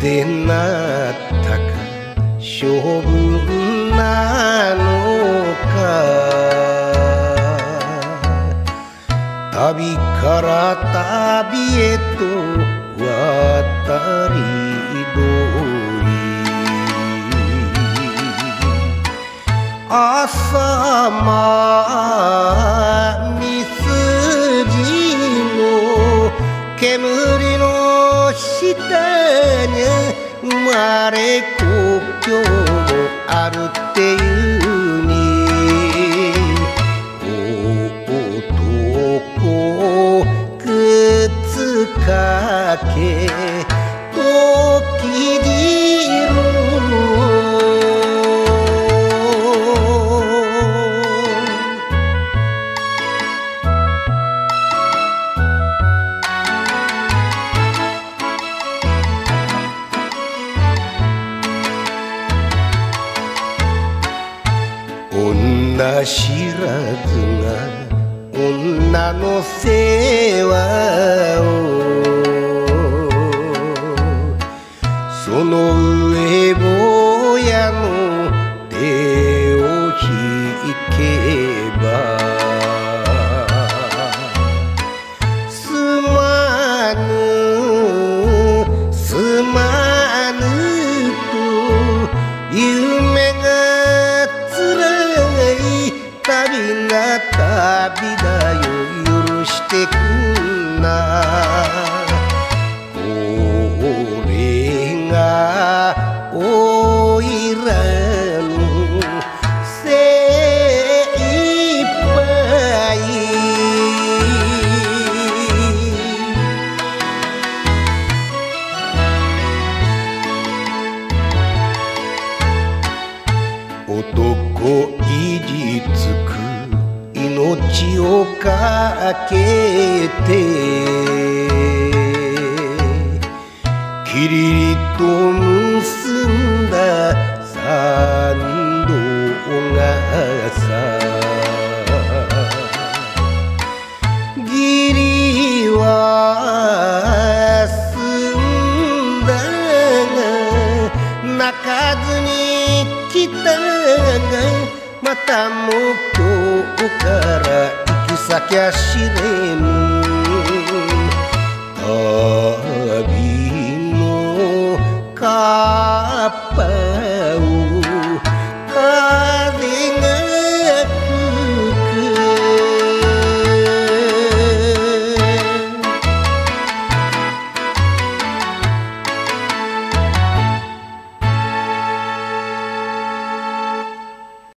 てなったか勝負なのか。旅から旅へと渡り鳥朝間に生まれ故郷あるっていうに男くっつかけ時に女知らずが女の世話を。その上坊やの旅だよ許してくんな。これがおいらの精一杯。男意地つく命をかけてきりりと結んだ三度がさ義理は済んだが泣かずに来たがまた向こうから行き先は知れぬ旅のカッパ